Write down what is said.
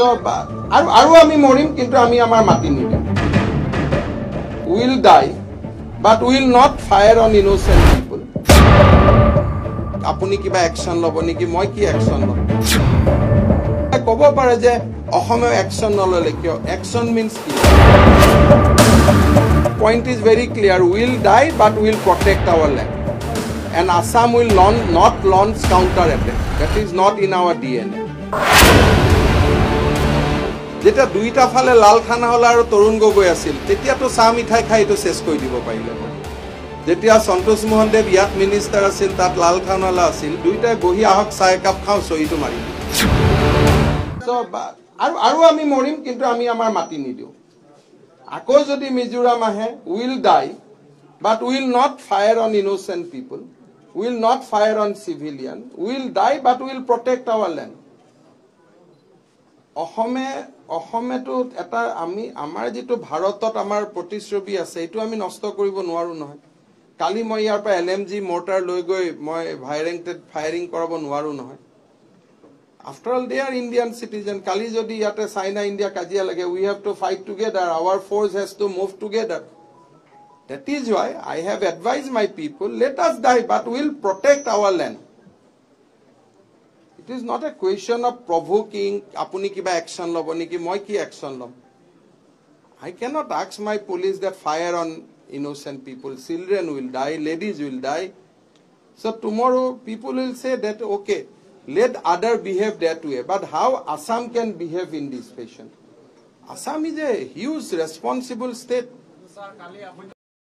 আৰু আমি মৰিম কিন্তু আমি আমাৰ মাটি নিদিম। Will die but will not fire on innocent people আপুনি কিবা একশ্যন ল'ব নেকি? মই কি একশ্যন ল'ম? ক'ব পাৰে যে অসমে একশ্যন নল'লে কিয়? একশ্যন মিনছ কি? Point is very clear will die but will protect our land and Assam will lawn not launch counter attack that is not in our D N A যেতিয়া দুইটা ফালে লাল খানাৱালা আৰু তৰুণ গগৈ আছিল তেতিয়াতো চাহ মিঠাই খাই এইটো চেছ কৰি দিব পাৰিলে যেতিয়া সন্তোষ মোহন দেৱ ইয়াত মিনিষ্টাৰ আছিল তাত লাল খানাৱালা আছিল দুইটাই বহি আহক চাহ একাপ খাওঁ চহীটো মাৰি দিওঁ। আৰু আৰু আমি মৰিম কিন্তু আমি আমাৰ মাটি নিদিওঁ। আকৌ যদি মিজোৰাম আহে will die but will not fire on innocent people will not fire on civilian will die but will protect our land অসমে অসমেতো এটা আমি আমাৰ যিটো ভাৰতত আমাৰ প্ৰতিচ্ছবি আছে এইটো আমি নষ্ট কৰিব নোৱাৰো নহয়। কালি মই ইয়াৰ পৰা এল এম জি মৰ্টাৰ লৈ গৈ মই ভাইৰেংটেড ফায়াৰিং কৰাব নোৱাৰো নহয়। After all they are Indian citizen কালি যদি ইয়াতে চাইনা ইণ্ডিয়া কাজিয়া লাগে we have to fight together our force has to move together that is why I have advise my people let us die but will protect our land it is not a question of provoking আপুনি কিবা action ল'ব নেকি মই কি action ল'ম I can not আক্স my police that fire on innocent people children will die ladies will die so' tomorrow people will say that okay let other behave that way but how Assam can behave in this present Assam is a huge responsible state